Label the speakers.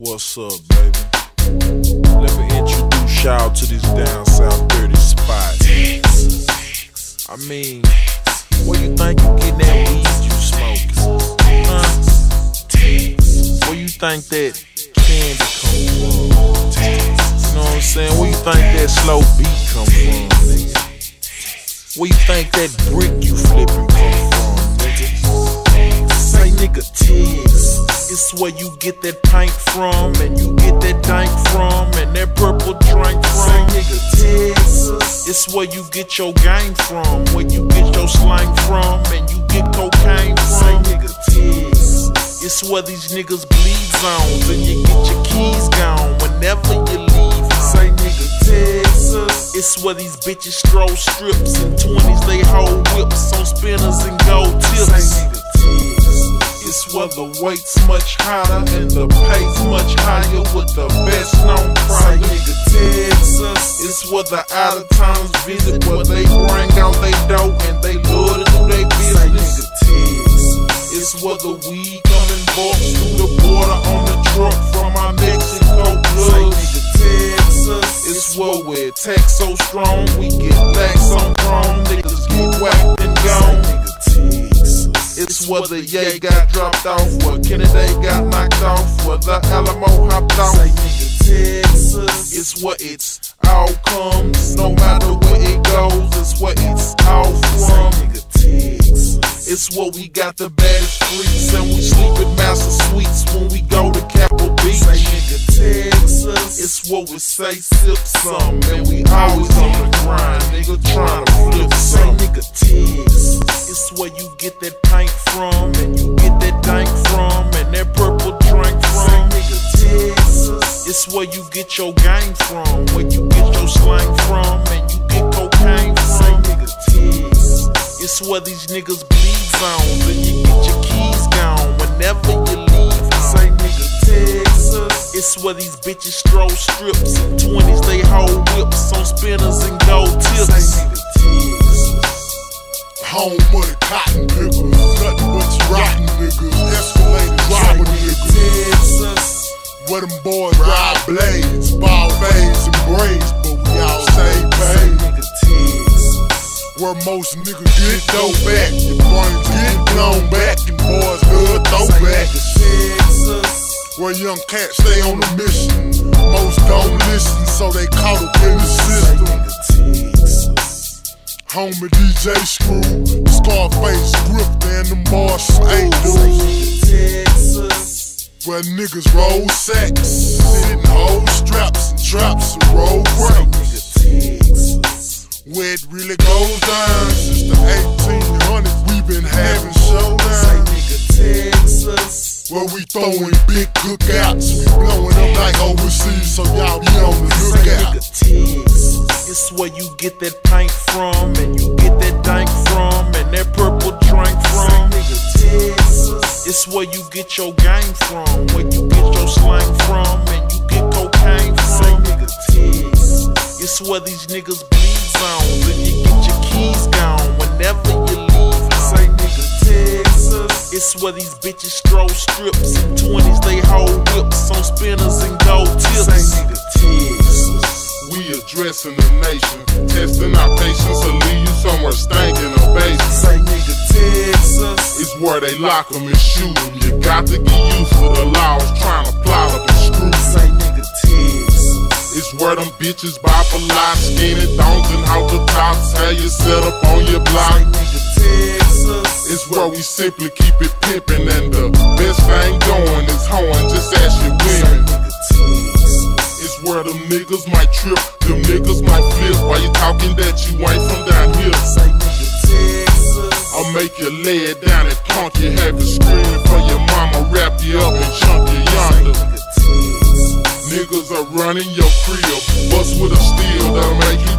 Speaker 1: What's up, baby? Let me introduce y'all to this down south dirty spot. I mean, where you think you getting that weed you smoking? Huh? Where you think that candy come from? You know what I'm saying? Where you think that slow beat come from, nigga? Where you think that brick you flipping come from, It's where you get that pint from, and you get that dank from, and that purple drink from. nigga Texas. It's where you get your game from, where you get your slang from, and you get cocaine from. nigga Texas. It's where these niggas bleed zones, and you get your keys gone whenever you leave. Say nigga Texas. It's where these bitches throw strips, and 20s they the weight's much hotter and the pay's much higher with the best known pride. nigga Texas. It's where the out of towners visit, where they bring out they dough and they lure to do they business. It's where the weed coming box through the border on the truck from my Mexico plugs. It's where we're tech so strong, we get lax on chrome, niggas get whacked and gone. It's where the Ye got dropped off, where Kennedy got knocked off, where the Alamo hopped off. Say nigga Texas. It's what it's all comes, no matter It's where we got the baddest freaks, and we sleep at master suites when we go to Capitol Beach. Say nigga Texas. It's where we say sip some, and we always on the grind, nigga trying to flip some. Say nigga Texas. It's where you get that pint from, and you get that dank from, and that purple drink from. Say nigga Texas, It's where you get your game from, where you get your slang from, and you get cocaine from. It's where these niggas bleed zones, and you get your keys gone whenever you leave. Say nigga Texas. It's where these bitches stroll strips, and 20s they hold whips on spinners and gold tips. Say nigga Texas.
Speaker 2: home of the cotton pickers. Nothing but rotten niggas, escalated driving niggas. Where them boys ride blades, ball fades and braids, Where most niggas get dough back, your brains get blown back, and boys good throwback. Where young cats stay on a mission, most don't listen, so they caught up in the system. Homie DJ Screw, Scarface, Grift, and the boys ain't dudes. Where niggas roll sacks, sitting hold straps Where we throwing big cookouts, we blowing up like overseas, so y'all be on the lookout.
Speaker 1: It's where you get that pint from, and you get that dank from, and that purple drink from. It's where you get your game from, where you get your slang from, and you get cocaine from. It's where these niggas bleed zones, and you get your keys gone whenever It's where these bitches stroll strips, and 20s they hold whips on spinners and gold tips. Say nigga Texas we
Speaker 2: addressing the nation. Testing our patience to leave you somewhere stinking or basement.
Speaker 1: Say nigga Texas.
Speaker 2: It's where they lock them and shoot them. You got to get used to the laws trying to plot up and screw.
Speaker 1: Say nigga Texas.
Speaker 2: It's where them bitches buy for life, skinny thongs and how the tops how you set up on your block.
Speaker 1: Say nigga Texas.
Speaker 2: It's where we simply keep it pimping and the best thing going is hoeing. Just ask your women.
Speaker 1: Texas
Speaker 2: where them niggas might trip, them niggas might flip. Why you talking that you ain't from down here? I'll make you lay it down and punk you, have you screaming for your mama, wrap you up and chunk you yonder. Niggas are running your crib, bust with a steel that'll make you